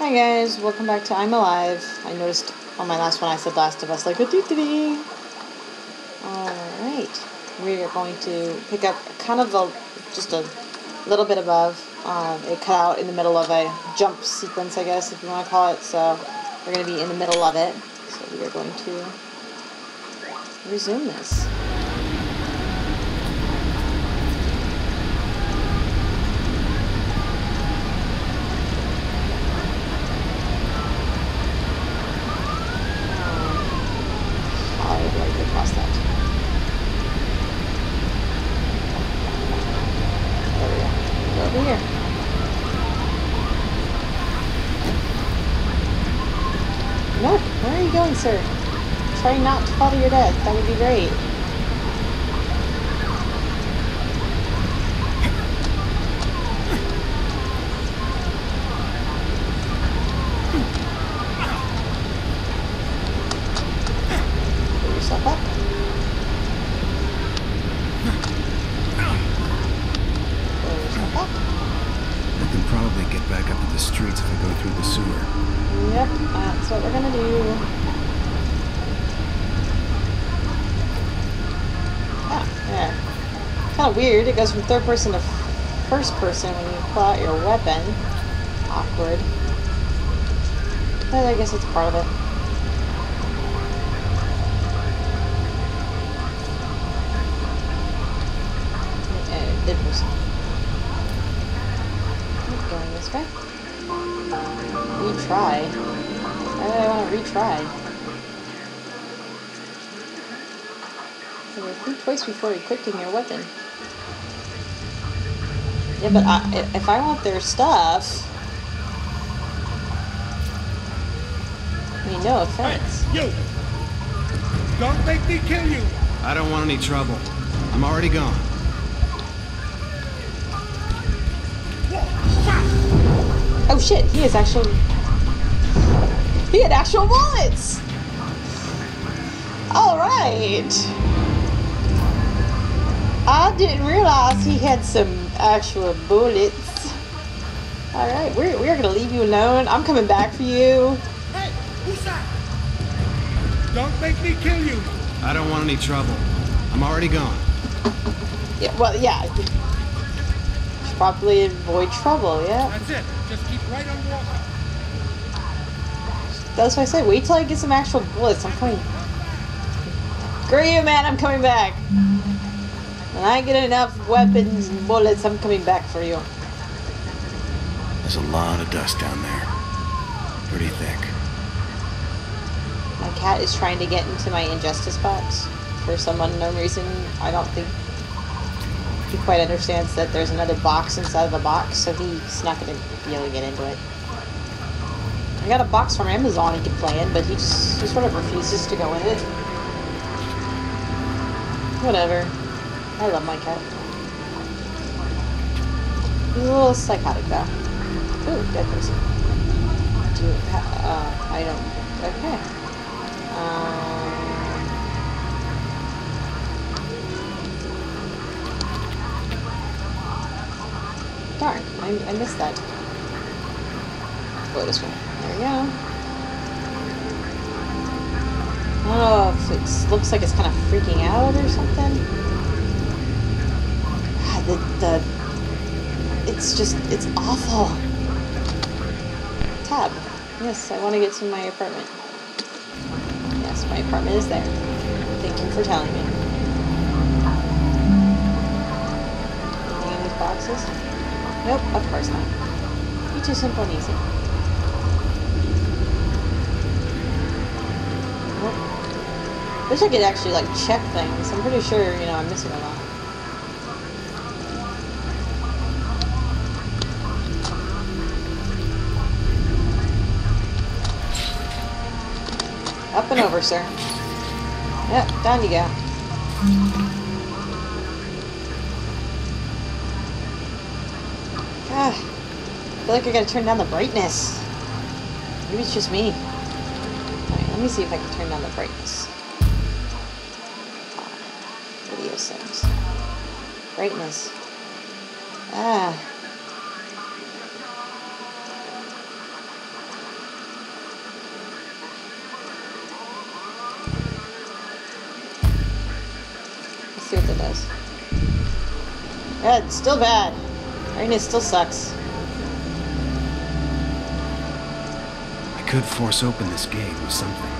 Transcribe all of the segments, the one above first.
Hi guys, welcome back to I'm Alive. I noticed on my last one I said Last of Us like a dee dee Alright, we are going to pick up kind of a, just a little bit above. Um, it cut out in the middle of a jump sequence, I guess, if you want to call it, so we're going to be in the middle of it. So we are going to resume this. How do I get past that? There we go. Go over here. No, where are you going, sir? Try not to fall to your death. That would be great. Pull yourself up. Pull yourself up. I can probably get back up to the streets if I go through the sewer. Yep, that's what we're gonna do. Ah, yeah. Kind of weird. It goes from third person to first person when you pull out your weapon. Awkward. But I guess it's part of it. Uh, person. Going this way. Retry. Why I want to retry? Think twice before equipping your weapon. Yeah, but I, i- if I want their stuff, I mean, no offense. You! Don't make me kill you! I don't want any trouble. I'm already gone. Oh shit, he is actually. He had actual bullets! Alright! I didn't realize he had some actual bullets. Alright, we're, we're gonna leave you alone. I'm coming back for you. Hey! Who's that? Don't make me kill you! I don't want any trouble. I'm already gone. Yeah, well, yeah. you Should probably avoid trouble, yeah. That's it. Just keep right on walking. That's what I say, wait till I get some actual bullets. I'm coming. Screw you, man, I'm coming back. When I get enough weapons and bullets, I'm coming back for you. There's a lot of dust down there. Pretty thick. My cat is trying to get into my injustice box for some unknown reason. I don't think he quite understands that there's another box inside of the box, so he's not going to be able to get into it. I got a box from Amazon he can play in, but he just he sort of refuses to go in it. Whatever. I love my cat. He's a little psychotic though. Ooh, dead person. Do uh, I don't. Okay. Um, darn, I, I missed that. Go this way. There we go. If it looks like it's kind of freaking out or something. The, the, it's just, it's awful. Tab. Yes, I want to get to my apartment. Yes, my apartment is there. Thank you for telling me. Anything in these boxes? Nope, of course not. Be too simple and easy. Nope. Wish I could actually like check things. I'm pretty sure, you know, I'm missing a lot. Up and over, sir. Yep, down you go. God, I feel like I gotta turn down the brightness. Maybe it's just me. Alright, let me see if I can turn down the brightness. Video settings. Brightness. Ah. Does. Yeah, it's still bad. Arena still sucks. I could force open this gate with something.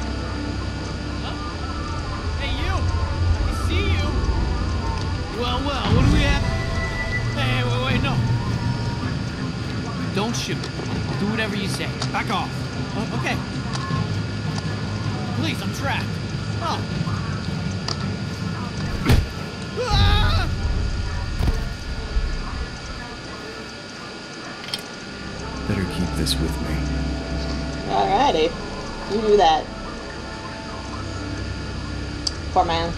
Hey, you! I see you! Well, well, what do we have? Hey, wait, wait, no. Don't shoot. Do whatever you say. Back off. Oh, okay. Please, I'm trapped. Oh. Ah! Better keep this with me. Alrighty. You do that. Poor man.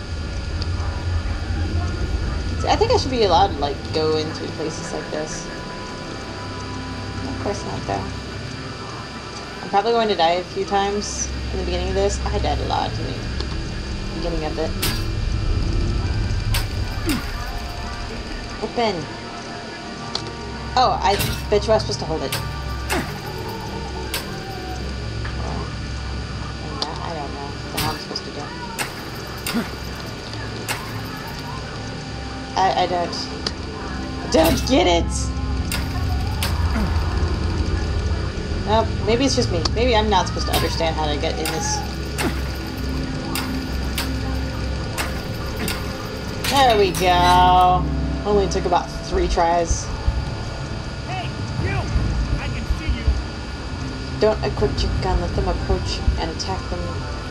I think I should be allowed to, like, go into places like this. Of course not, though. I'm probably going to die a few times in the beginning of this. I died a lot in the beginning of it. Open. Oh, I bet you I was supposed to hold it. I, I don't. Don't get it! Nope, maybe it's just me. Maybe I'm not supposed to understand how to get in this. There we go. Only took about three tries. Hey, you! I can see you. Don't equip your gun, let them approach and attack them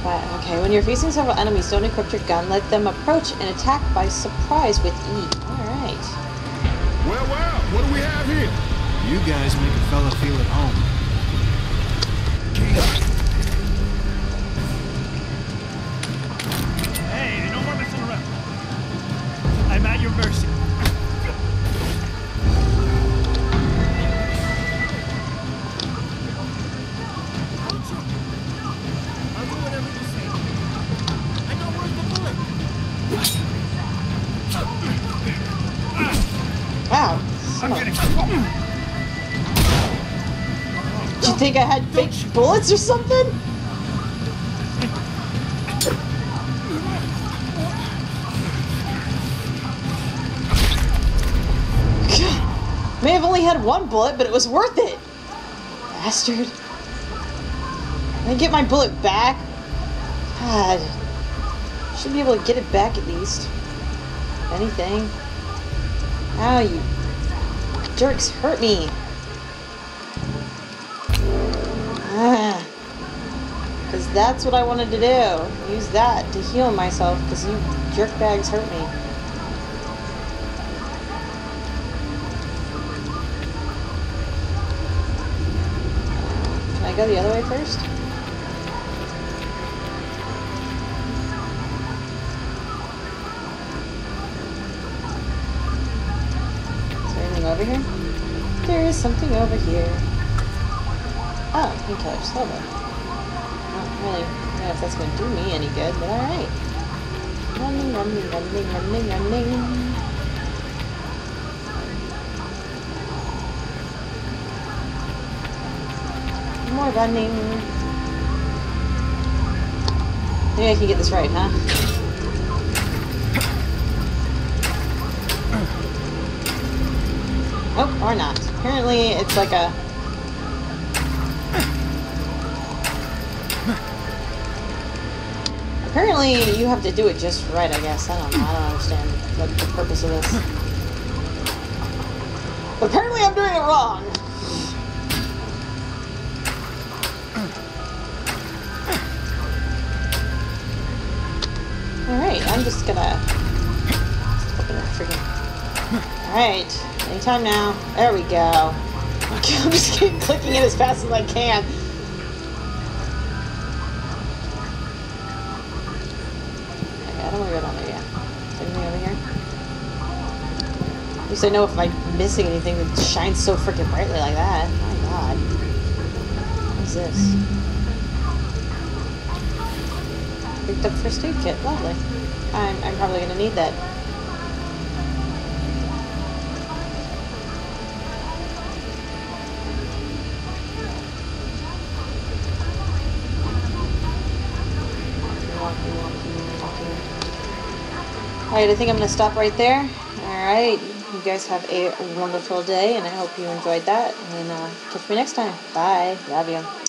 by... Okay, when you're facing several enemies, don't equip your gun, let them approach and attack by surprise with E. Alright. Well, well, what do we have here? You guys make a fella feel at home. Did you think I had fake bullets or something? May have only had one bullet, but it was worth it. Bastard. Can I get my bullet back? God. Should be able to get it back at least. Anything. Ow, you jerks hurt me. Ah. Because that's what I wanted to do. Use that to heal myself, because you jerkbags hurt me. Can I go the other way first? Is over here? Something over here. Oh, painkiller, silver. I don't really know if that's going to do me any good, but alright. Running, running, running, running, running. More running. Maybe I can get this right, huh? Oh, or not. Apparently, it's like a Apparently, you have to do it just right, I guess. I don't. I don't understand what the purpose of this. Apparently, I'm doing it wrong. Alright, I'm just gonna... Open anytime now. There we go. Okay, I'm just keep clicking it as fast as I can. Okay, I don't want to go down there yet. Is anything over here? At least I know if I'm missing anything that shines so freaking brightly like that. My god. What is this? Picked up first aid kit. Lovely. I'm, I'm probably gonna need that. Alright, I think I'm going to stop right there. Alright, you guys have a wonderful day, and I hope you enjoyed that. And uh, catch me next time. Bye. Love you.